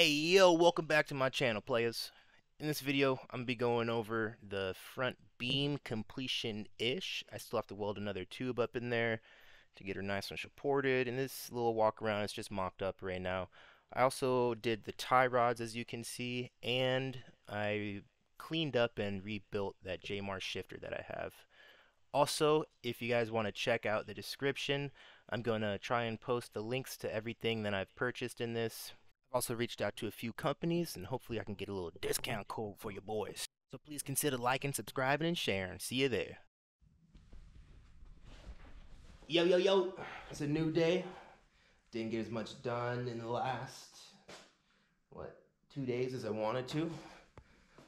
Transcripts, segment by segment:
Hey yo, welcome back to my channel players. In this video, I'm going to be going over the front beam completion-ish. I still have to weld another tube up in there to get her nice and supported. And this little walk around is just mocked up right now. I also did the tie rods as you can see and I cleaned up and rebuilt that JMAR shifter that I have. Also, if you guys want to check out the description, I'm going to try and post the links to everything that I've purchased in this. I've also reached out to a few companies, and hopefully I can get a little discount code for your boys. So please consider liking, subscribing, and sharing. See you there. Yo, yo, yo. It's a new day. Didn't get as much done in the last, what, two days as I wanted to.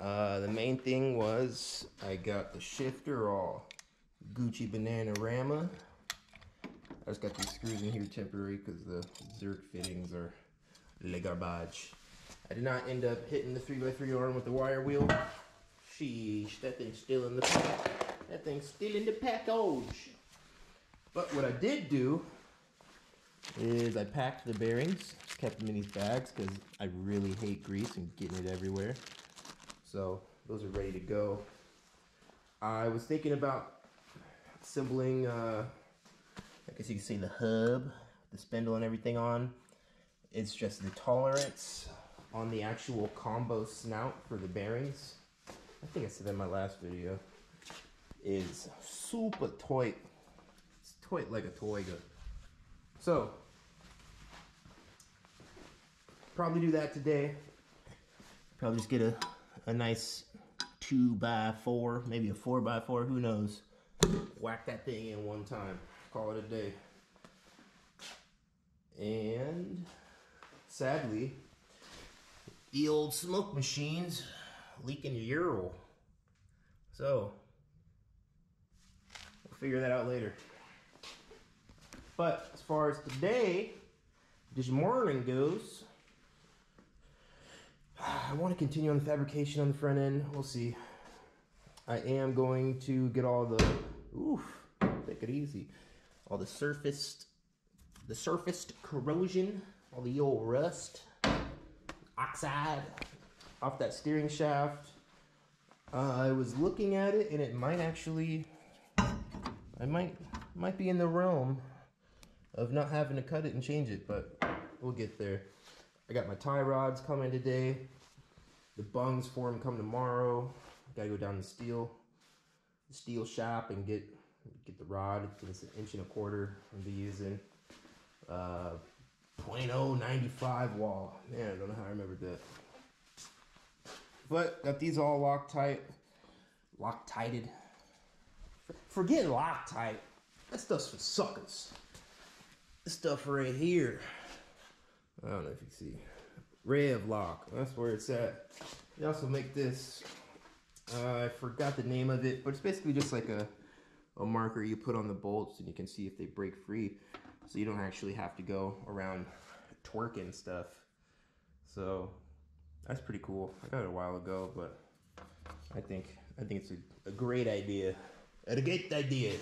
Uh, the main thing was I got the shifter all Gucci Bananarama. I just got these screws in here temporary because the Zerk fittings are le garbage. I did not end up hitting the 3x3 arm with the wire wheel. Sheesh, that thing's still in the pack. That thing's still in the package. But what I did do is I packed the bearings, just kept them in these bags because I really hate grease and getting it everywhere. So those are ready to go. I was thinking about assembling, uh, I guess you can see the hub, the spindle and everything on. It's just the tolerance on the actual combo snout for the bearings. I think I said that in my last video. Is super tight. It's tight like a toy gun. So, probably do that today. Probably just get a, a nice two by four, maybe a four by four, who knows. Whack that thing in one time. Call it a day. And sadly, the old smoke machines leaking Ural. So, we'll figure that out later. But as far as today, this morning goes, I want to continue on the fabrication on the front end. We'll see. I am going to get all the, oof, take it easy. All the surfaced, the surfaced corrosion, all the old rust, oxide off that steering shaft. Uh, I was looking at it and it might actually, I might, might be in the realm of not having to cut it and change it, but we'll get there. I got my tie rods coming today. The bungs for them come tomorrow. Gotta go down to steel, the steel shop and get get the rod. It's an inch and a quarter. I'll be using uh, 0.095 wall. Man, I don't know how I remembered that. But got these all Loctite, Loctited. Forget Loctite. That stuff's for suckers. This stuff right here. I don't know if you can see. Revlok. That's where it's at. They also make this. Uh, I forgot the name of it, but it's basically just like a, a marker you put on the bolts and you can see if they break free. So you don't actually have to go around twerking stuff. So that's pretty cool. I got it a while ago, but I think I think it's a, a great idea. A great idea.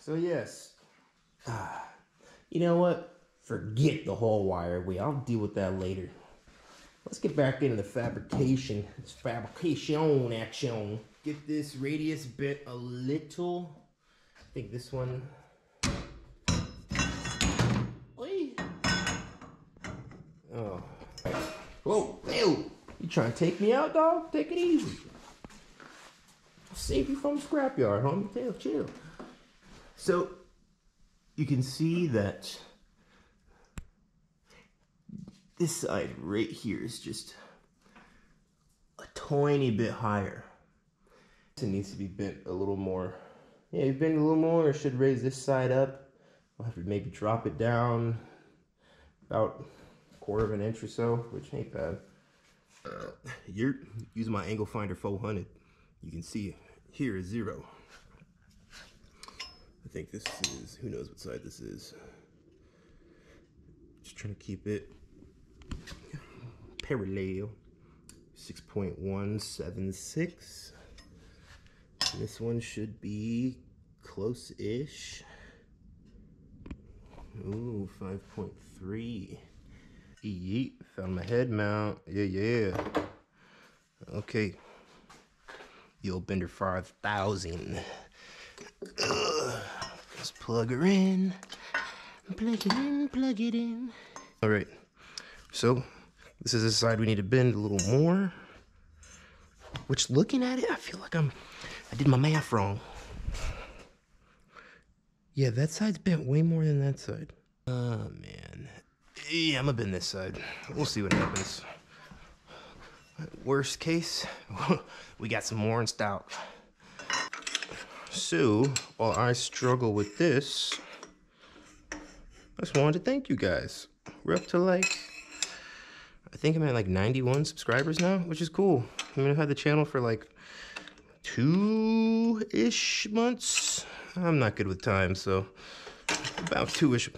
So yes. Ah, you know what? Forget the whole wire wheel. I'll deal with that later. Let's get back into the fabrication. It's fabrication action. Get this radius bit a little. I think this one. You trying to take me out, dog? Take it easy. I'll save you from the scrapyard, homie. Tail, chill. So, you can see that this side right here is just a tiny bit higher. It needs to be bent a little more. Yeah, you bend a little more, it should raise this side up. I'll have to maybe drop it down about a quarter of an inch or so, which ain't bad. Uh, you're using my angle finder 400. You can see here is zero. I think this is, who knows what side this is. Just trying to keep it parallel 6.176 this one should be close-ish ooh 5.3 Yeet, found my head mount. Yeah, yeah. Okay. Old Bender 5000. Let's plug her in. Plug it in, plug it in. All right. So, this is the side we need to bend a little more. Which, looking at it, I feel like I'm, I did my math wrong. Yeah, that side's bent way more than that side. Oh, man. Yeah, I'm gonna bend this side. We'll see what happens. Worst case, we got some more in stock. So, while I struggle with this, I just wanted to thank you guys. We're up to like, I think I'm at like 91 subscribers now, which is cool. I mean, I've had the channel for like two-ish months. I'm not good with time, so about two-ish.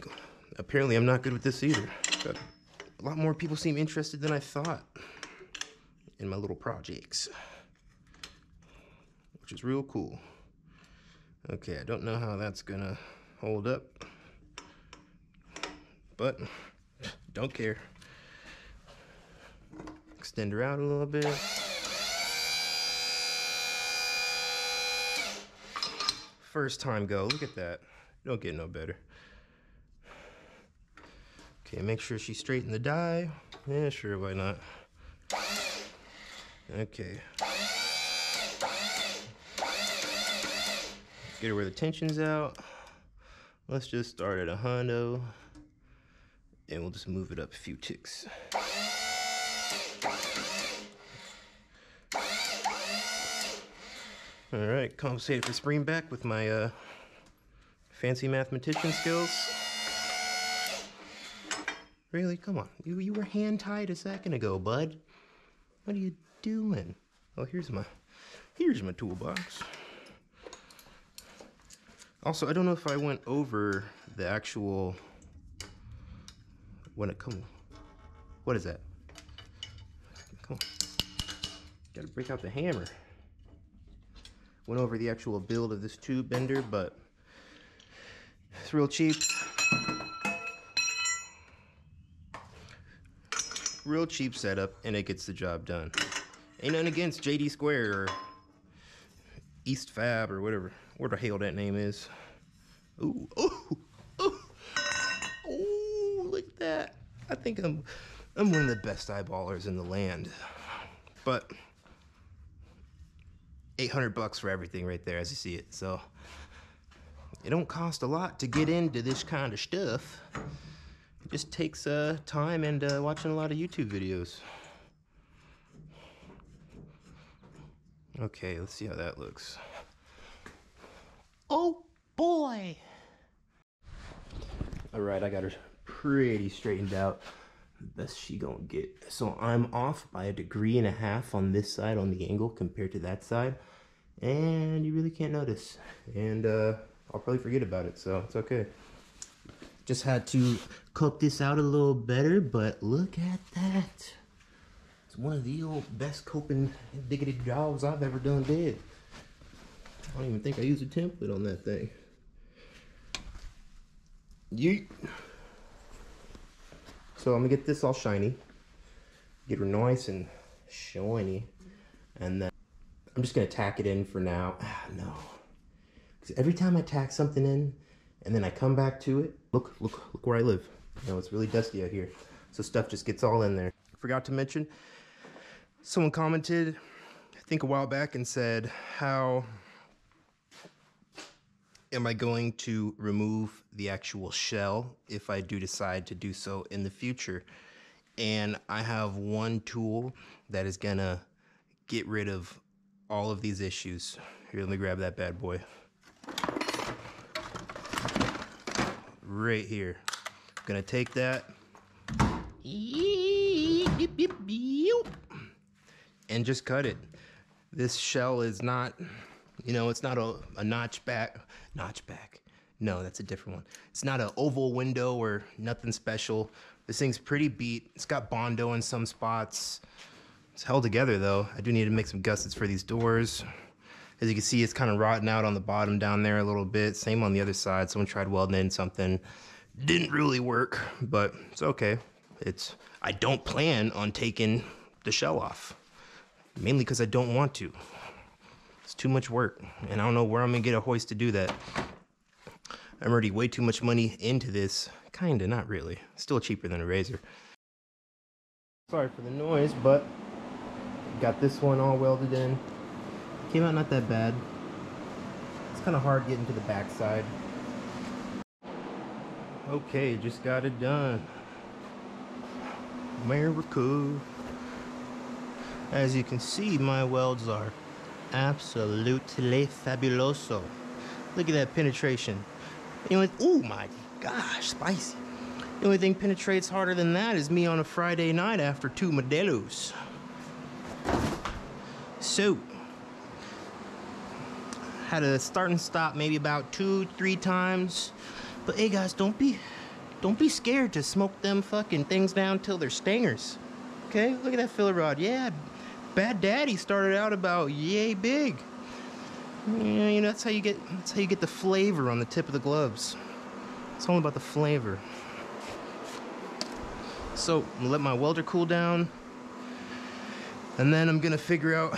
Apparently, I'm not good with this either. But a lot more people seem interested than I thought in my little projects, which is real cool. Okay, I don't know how that's gonna hold up, but don't care. Extend her out a little bit. First time go, look at that. Don't get no better. Okay, make sure she straighten the die. Yeah, sure, why not? Okay. Get her where the tension's out. Let's just start at a hundo. And we'll just move it up a few ticks. All right, compensated for spring back with my uh, fancy mathematician skills. Really? Come on. You, you were hand tied a second ago, bud. What are you doing? Oh, here's my here's my toolbox. Also, I don't know if I went over the actual when it come. What is that? Come on. Gotta break out the hammer. Went over the actual build of this tube bender, but it's real cheap. Real cheap setup, and it gets the job done. Ain't nothing against JD Square or East Fab or whatever, where the hell that name is. Ooh, ooh, ooh, ooh, look at that. I think I'm, I'm one of the best eyeballers in the land. But 800 bucks for everything right there as you see it. So it don't cost a lot to get into this kind of stuff. Just takes uh, time and uh, watching a lot of YouTube videos. Okay, let's see how that looks. Oh boy! All right, I got her pretty straightened out. Best she gonna get. So I'm off by a degree and a half on this side on the angle compared to that side. And you really can't notice. And uh, I'll probably forget about it, so it's okay. Just had to cook this out a little better, but look at that. It's one of the old best coping diggity jobs I've ever done did. I don't even think I used a template on that thing. Yeet. So I'm gonna get this all shiny, get her nice and shiny, and then I'm just gonna tack it in for now. Ah, no, because every time I tack something in, and then I come back to it. Look, look, look where I live. You know, it's really dusty out here. So stuff just gets all in there. Forgot to mention, someone commented, I think a while back and said, how am I going to remove the actual shell if I do decide to do so in the future? And I have one tool that is gonna get rid of all of these issues. Here, let me grab that bad boy. Right here. I'm gonna take that and just cut it. This shell is not, you know, it's not a, a notch back, notch back. No, that's a different one. It's not an oval window or nothing special. This thing's pretty beat. It's got Bondo in some spots. It's held together though. I do need to make some gussets for these doors. As you can see, it's kind of rotting out on the bottom down there a little bit. Same on the other side. Someone tried welding in something. Didn't really work, but it's okay. it's I don't plan on taking the shell off. Mainly because I don't want to. It's too much work, and I don't know where I'm gonna get a hoist to do that. I'm already way too much money into this. Kinda, not really. Still cheaper than a RZR. Sorry for the noise, but got this one all welded in. Came out not that bad. It's kind of hard getting to the backside. Okay, just got it done. America. As you can see, my welds are absolutely fabuloso. Look at that penetration. You know, oh my gosh, spicy. The only thing penetrates harder than that is me on a Friday night after two Modelos. So, had to start and stop maybe about two, three times. But hey guys, don't be don't be scared to smoke them fucking things down till they're stingers. Okay, look at that filler rod. Yeah, Bad Daddy started out about yay big. Yeah, you know that's how you get that's how you get the flavor on the tip of the gloves. It's all about the flavor. So I'm gonna let my welder cool down, and then I'm gonna figure out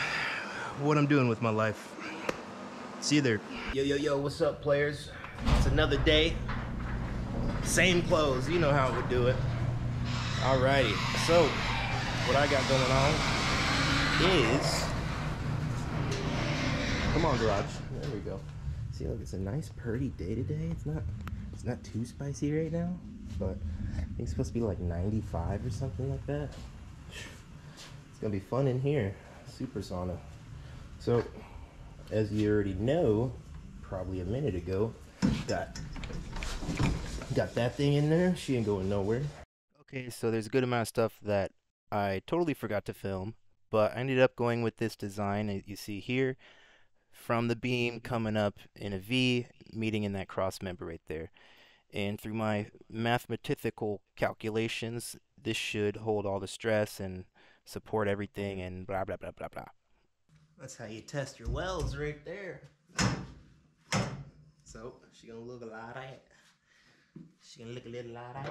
what I'm doing with my life. See you there. Yo, yo, yo, what's up, players? It's another day. Same clothes, you know how it would do it. Alrighty, so what I got going on is, come on garage, there we go. See, look, it's a nice pretty day today. It's not, it's not too spicy right now, but I think it's supposed to be like 95 or something like that. It's gonna be fun in here, super sauna. So, as you already know, probably a minute ago, got Got that thing in there. She ain't going nowhere. Okay, so there's a good amount of stuff that I totally forgot to film, but I ended up going with this design that you see here from the beam coming up in a V, meeting in that cross member right there. And through my mathematical calculations, this should hold all the stress and support everything and blah, blah, blah, blah, blah. That's how you test your welds right there. So, she gonna look a lot at. She gonna look a little alright.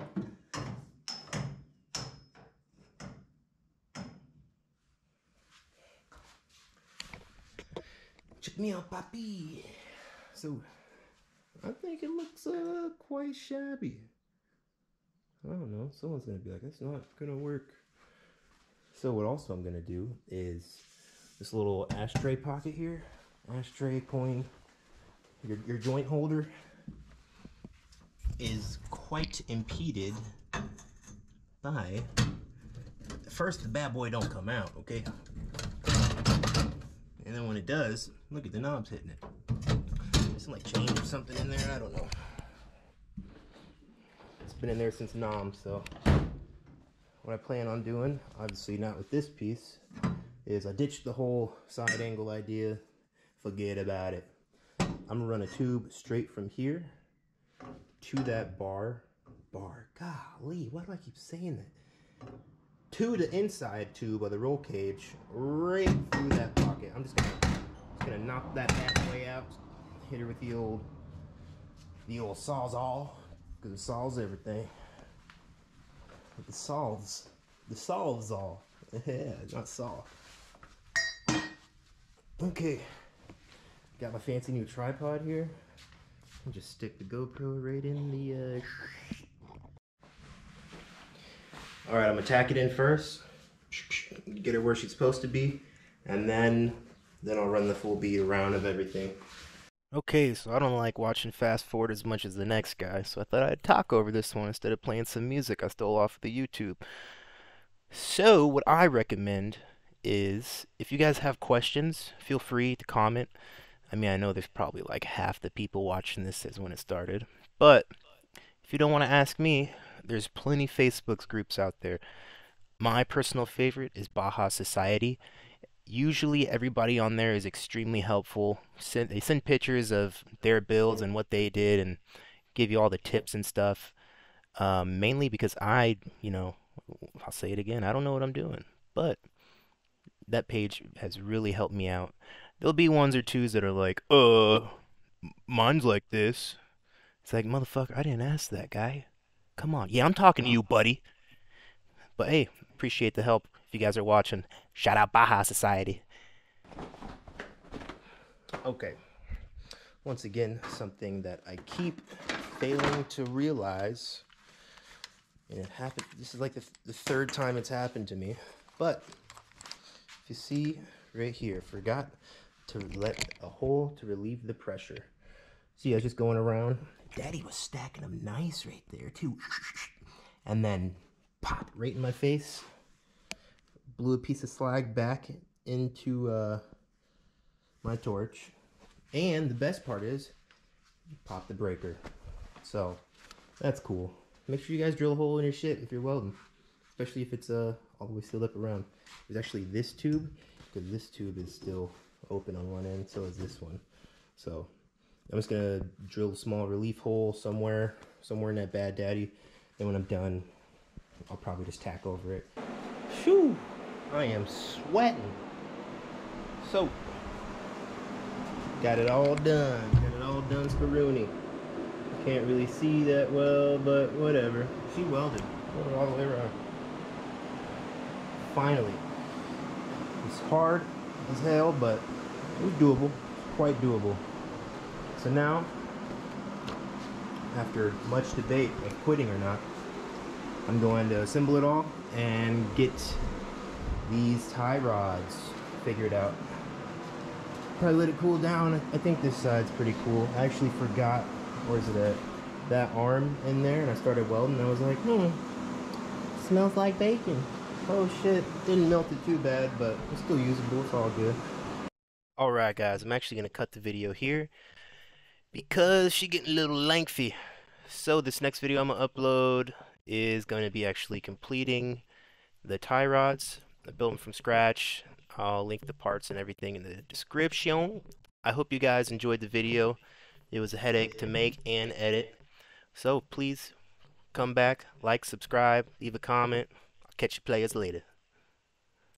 Check me out, Papi. So, I think it looks uh, quite shabby. I don't know. Someone's gonna be like, "That's not gonna work." So, what also I'm gonna do is this little ashtray pocket here, ashtray coin, your your joint holder is quite impeded by first the bad boy don't come out okay? And then when it does look at the knobs hitting it. Some like change or something in there? I don't know. It's been in there since NOM so what I plan on doing obviously not with this piece is I ditched the whole side angle idea forget about it I'm gonna run a tube straight from here to that bar. Bar. Golly, why do I keep saying that? To the inside tube of the roll cage, right through that pocket. I'm just gonna, just gonna knock that halfway out, hit her with the old, the old sawzall, because it solves everything. The solves, the solves all. Yeah, not saw. Okay, got my fancy new tripod here. I'll just stick the GoPro right in the, uh... Alright, I'm gonna tack it in first. Get her where she's supposed to be. And then, then I'll run the full beat around of everything. Okay, so I don't like watching fast forward as much as the next guy, so I thought I'd talk over this one instead of playing some music I stole off of the YouTube. So, what I recommend is, if you guys have questions, feel free to comment. I mean, I know there's probably like half the people watching this is when it started. But if you don't want to ask me, there's plenty Facebook groups out there. My personal favorite is Baja Society. Usually everybody on there is extremely helpful. They send pictures of their builds and what they did and give you all the tips and stuff. Um, mainly because I, you know, I'll say it again, I don't know what I'm doing. But that page has really helped me out there'll be ones or twos that are like, uh, mine's like this. It's like, motherfucker, I didn't ask that guy. Come on. Yeah, I'm talking to you, buddy. But hey, appreciate the help if you guys are watching. Shout out Baja Society. Okay. Once again, something that I keep failing to realize. And it happened, this is like the, the third time it's happened to me. But, you see right here, forgot to let a hole to relieve the pressure. See, I was just going around. Daddy was stacking them nice right there, too. And then, pop, right in my face. Blew a piece of slag back into uh, my torch. And the best part is, pop the breaker. So, that's cool. Make sure you guys drill a hole in your shit if you're welding. Especially if it's uh, all the way sealed up around. There's actually this tube, because this tube is still open on one end, so is this one. So, I'm just gonna drill a small relief hole somewhere, somewhere in that Bad Daddy. Then when I'm done, I'll probably just tack over it. Shoo! I am sweating. So, got it all done. Got it all done, Sparuni. Can't really see that well, but whatever. She welded. Welded all the way around. Finally. It's hard as hell, but was doable. Quite doable. So now, after much debate of quitting or not, I'm going to assemble it all and get these tie rods figured out. Probably let it cool down. I think this side's pretty cool. I actually forgot, where's it at? That arm in there, and I started welding, and I was like, hmm, smells like bacon. Oh shit, didn't melt it too bad, but it's still usable, it's all good. Alright guys, I'm actually going to cut the video here because she getting a little lengthy. So this next video I'm going to upload is going to be actually completing the tie rods. I built them from scratch. I'll link the parts and everything in the description. I hope you guys enjoyed the video. It was a headache to make and edit. So please come back, like, subscribe, leave a comment. Catch you players later.